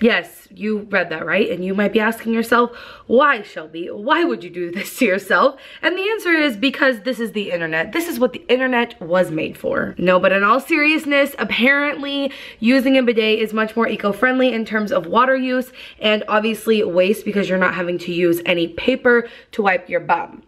Yes, you read that right. And you might be asking yourself, why Shelby? Why would you do this to yourself? And the answer is because this is the internet. This is what the internet was made for. No, but in all seriousness, apparently using a bidet is much more eco-friendly in terms of water use and obviously waste because you're not having to use any paper to wipe your bum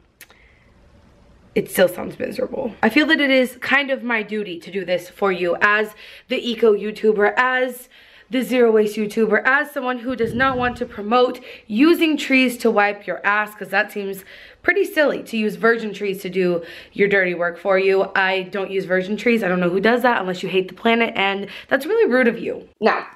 it still sounds miserable. I feel that it is kind of my duty to do this for you as the eco YouTuber, as the zero waste YouTuber, as someone who does not want to promote using trees to wipe your ass, because that seems pretty silly to use virgin trees to do your dirty work for you. I don't use virgin trees. I don't know who does that unless you hate the planet, and that's really rude of you. Now,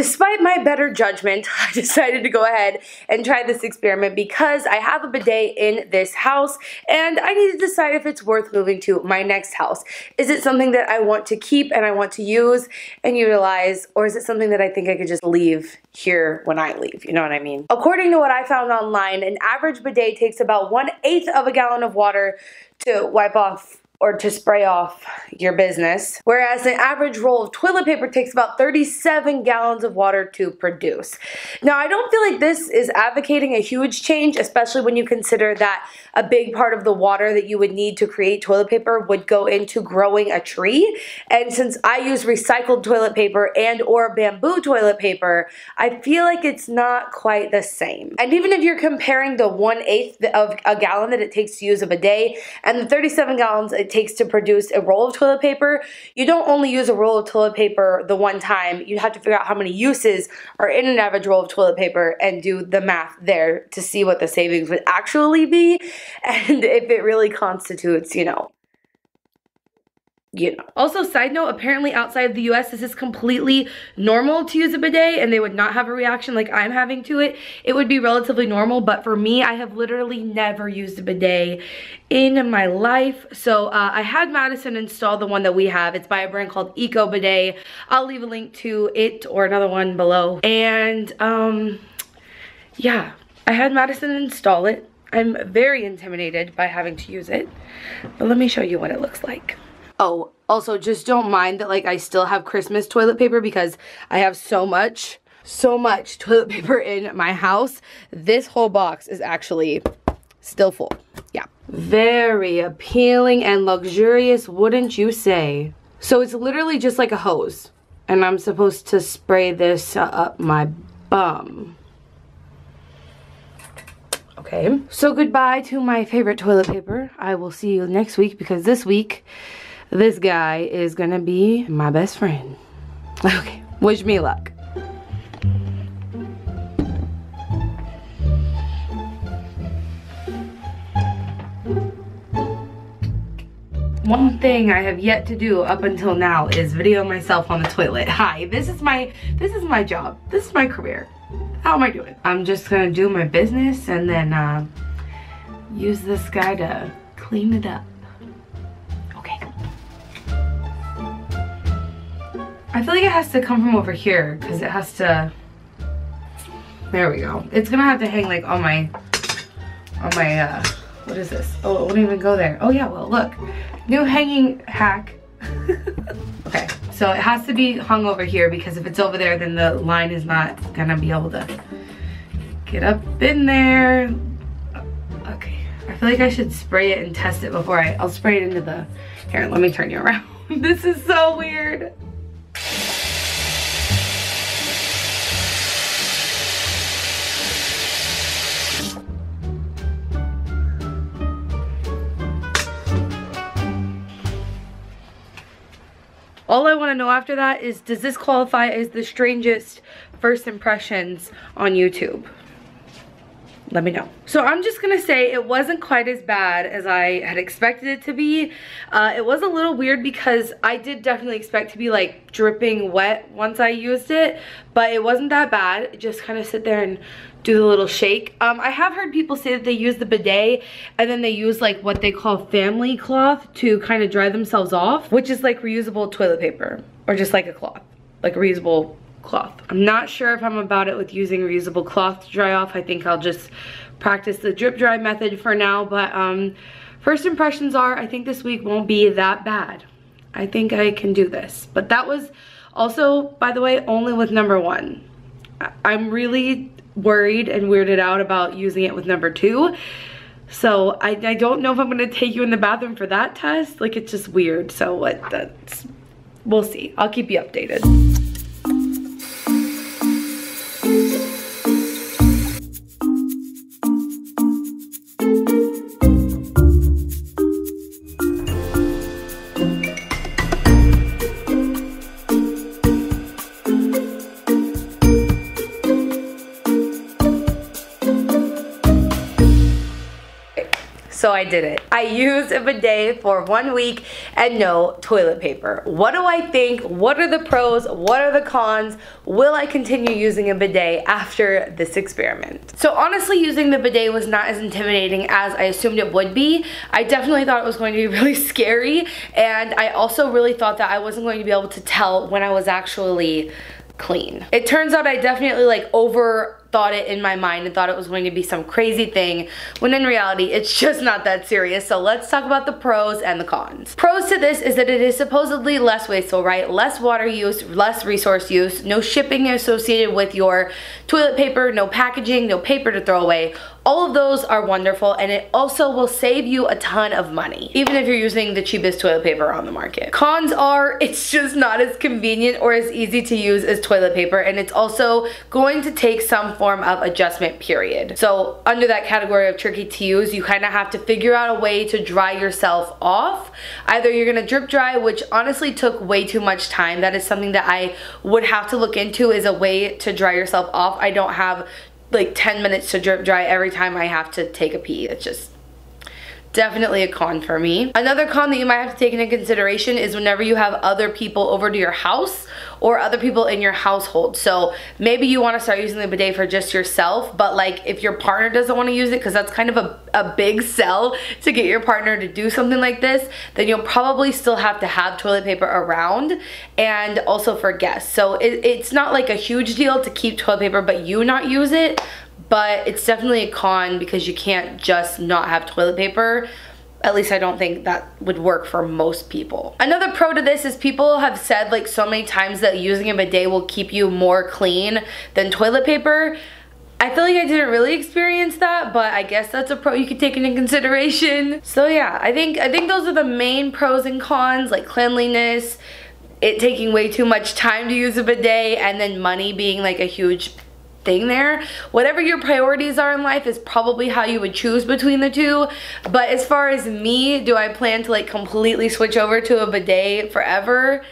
Despite my better judgment, I decided to go ahead and try this experiment because I have a bidet in this house and I need to decide if it's worth moving to my next house. Is it something that I want to keep and I want to use and utilize or is it something that I think I could just leave here when I leave, you know what I mean? According to what I found online, an average bidet takes about one eighth of a gallon of water to wipe off or to spray off your business, whereas an average roll of toilet paper takes about 37 gallons of water to produce. Now, I don't feel like this is advocating a huge change, especially when you consider that a big part of the water that you would need to create toilet paper would go into growing a tree. And since I use recycled toilet paper and or bamboo toilet paper, I feel like it's not quite the same. And even if you're comparing the one eighth of a gallon that it takes to use a bidet and the 37 gallons it takes to produce a roll of toilet paper, you don't only use a roll of toilet paper the one time, you have to figure out how many uses are in an average roll of toilet paper and do the math there to see what the savings would actually be and if it really constitutes, you know, you know. Also, side note, apparently outside of the US, this is completely normal to use a bidet and they would not have a reaction like I'm having to it. It would be relatively normal, but for me, I have literally never used a bidet in my life. So uh, I had Madison install the one that we have. It's by a brand called Eco Bidet. I'll leave a link to it or another one below. And um, yeah, I had Madison install it. I'm very intimidated by having to use it, but let me show you what it looks like. Oh, also just don't mind that like I still have Christmas toilet paper because I have so much, so much toilet paper in my house. This whole box is actually still full. Yeah. Very appealing and luxurious, wouldn't you say? So it's literally just like a hose. And I'm supposed to spray this up my bum. Okay, so goodbye to my favorite toilet paper. I will see you next week because this week, this guy is gonna be my best friend. Okay, wish me luck. One thing I have yet to do up until now is video myself on the toilet. Hi, this is my this is my job. This is my career how am I doing? I'm just gonna do my business and then uh, use this guy to clean it up. I feel like it has to come from over here because it has to, there we go. It's gonna have to hang like on my, on my, uh, what is this? Oh, it won't even go there. Oh yeah, well look, new hanging hack. okay. So it has to be hung over here because if it's over there, then the line is not gonna be able to get up in there. Okay, I feel like I should spray it and test it before I, I'll spray it into the, here, let me turn you around. this is so weird. All I want to know after that is, does this qualify as the strangest first impressions on YouTube? Let me know. So I'm just gonna say it wasn't quite as bad as I had expected it to be. Uh, it was a little weird because I did definitely expect to be like dripping wet once I used it, but it wasn't that bad. Just kind of sit there and do the little shake. Um, I have heard people say that they use the bidet and then they use like what they call family cloth to kind of dry themselves off, which is like reusable toilet paper or just like a cloth, like a reusable cloth. I'm not sure if I'm about it with using reusable cloth to dry off. I think I'll just practice the drip dry method for now, but um, first impressions are I think this week won't be that bad. I think I can do this. But that was also, by the way, only with number one. I'm really worried and weirded out about using it with number two. So I, I don't know if I'm gonna take you in the bathroom for that test. Like it's just weird. So what that's, we'll see. I'll keep you updated. So I did it. I used a bidet for one week and no toilet paper. What do I think? What are the pros? What are the cons? Will I continue using a bidet after this experiment? So honestly, using the bidet was not as intimidating as I assumed it would be. I definitely thought it was going to be really scary and I also really thought that I wasn't going to be able to tell when I was actually clean. It turns out I definitely like over thought it in my mind and thought it was going to be some crazy thing when in reality it's just not that serious. So let's talk about the pros and the cons. Pros to this is that it is supposedly less wasteful, right? Less water use, less resource use, no shipping associated with your toilet paper, no packaging, no paper to throw away. All of those are wonderful and it also will save you a ton of money, even if you're using the cheapest toilet paper on the market. Cons are it's just not as convenient or as easy to use as toilet paper and it's also going to take some form of adjustment period. So under that category of tricky to use, you kind of have to figure out a way to dry yourself off. Either you're gonna drip dry, which honestly took way too much time. That is something that I would have to look into is a way to dry yourself off. I don't have like 10 minutes to drip dry every time I have to take a pee. It's just definitely a con for me. Another con that you might have to take into consideration is whenever you have other people over to your house or other people in your household. So maybe you want to start using the bidet for just yourself, but like if your partner doesn't want to use it, because that's kind of a, a big sell to get your partner to do something like this, then you'll probably still have to have toilet paper around and also for guests. So it, it's not like a huge deal to keep toilet paper, but you not use it, but it's definitely a con because you can't just not have toilet paper at least I don't think that would work for most people. Another pro to this is people have said like so many times that using a bidet will keep you more clean than toilet paper. I feel like I didn't really experience that, but I guess that's a pro you could take into consideration. So yeah, I think I think those are the main pros and cons, like cleanliness, it taking way too much time to use a bidet, and then money being like a huge thing there. Whatever your priorities are in life is probably how you would choose between the two. But as far as me, do I plan to like completely switch over to a bidet forever?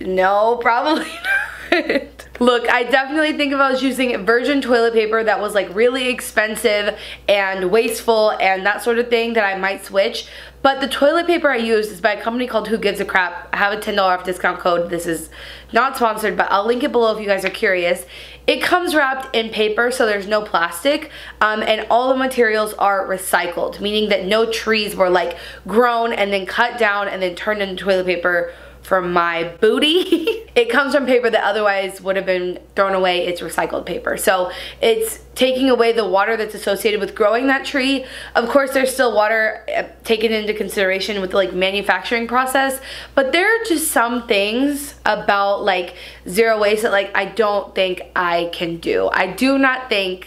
No, probably not. Look, I definitely think if I was using virgin toilet paper that was like really expensive and wasteful and that sort of thing that I might switch. But the toilet paper I use is by a company called Who Gives a Crap. I have a $10 off discount code. This is not sponsored, but I'll link it below if you guys are curious. It comes wrapped in paper, so there's no plastic, um, and all the materials are recycled, meaning that no trees were like grown and then cut down and then turned into toilet paper from my booty. it comes from paper that otherwise would have been thrown away. It's recycled paper. So it's taking away the water that's associated with growing that tree. Of course, there's still water uh, taken into consideration with the like manufacturing process, but there are just some things about like zero waste that like I don't think I can do. I do not think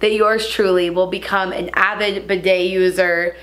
that yours truly will become an avid bidet user.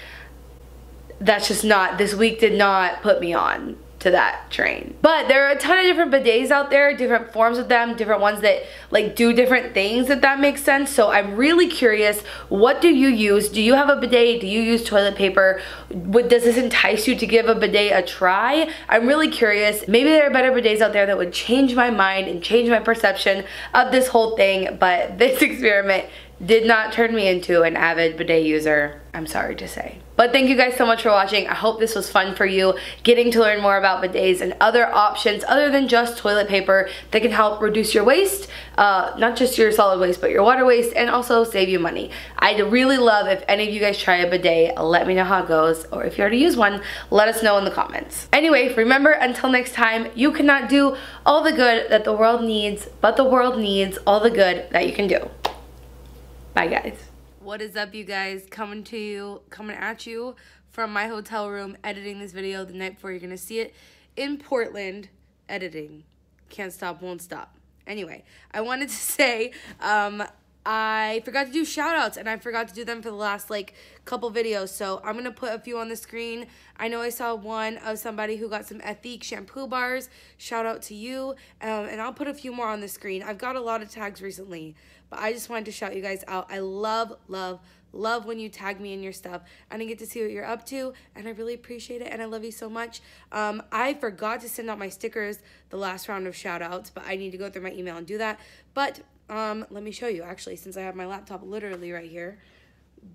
That's just not, this week did not put me on to that train. But there are a ton of different bidets out there, different forms of them, different ones that like do different things if that makes sense. So I'm really curious, what do you use? Do you have a bidet? Do you use toilet paper? What, does this entice you to give a bidet a try? I'm really curious. Maybe there are better bidets out there that would change my mind and change my perception of this whole thing, but this experiment did not turn me into an avid bidet user, I'm sorry to say. But thank you guys so much for watching. I hope this was fun for you, getting to learn more about bidets and other options other than just toilet paper that can help reduce your waste, uh, not just your solid waste, but your water waste, and also save you money. I'd really love if any of you guys try a bidet, let me know how it goes, or if you already use one, let us know in the comments. Anyway, remember, until next time, you cannot do all the good that the world needs, but the world needs all the good that you can do. Bye, guys. What is up, you guys? Coming to you, coming at you from my hotel room, editing this video the night before you're to see it in Portland, editing. Can't stop, won't stop. Anyway, I wanted to say, um, I forgot to do shout outs and I forgot to do them for the last like couple videos. So I'm going to put a few on the screen. I know I saw one of somebody who got some Ethique shampoo bars. Shout out to you. Um, and I'll put a few more on the screen. I've got a lot of tags recently, but I just wanted to shout you guys out. I love, love, love when you tag me in your stuff and I get to see what you're up to and I really appreciate it and I love you so much. Um, I forgot to send out my stickers the last round of shout outs, but I need to go through my email and do that. But um, let me show you actually since I have my laptop literally right here.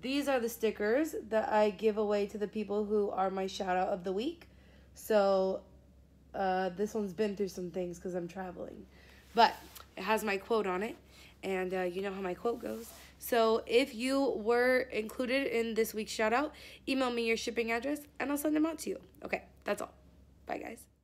These are the stickers that I give away to the people who are my shout out of the week. So uh, this one's been through some things because I'm traveling. But it has my quote on it. And uh, you know how my quote goes. So if you were included in this week's shout out, email me your shipping address and I'll send them out to you. Okay, that's all. Bye, guys.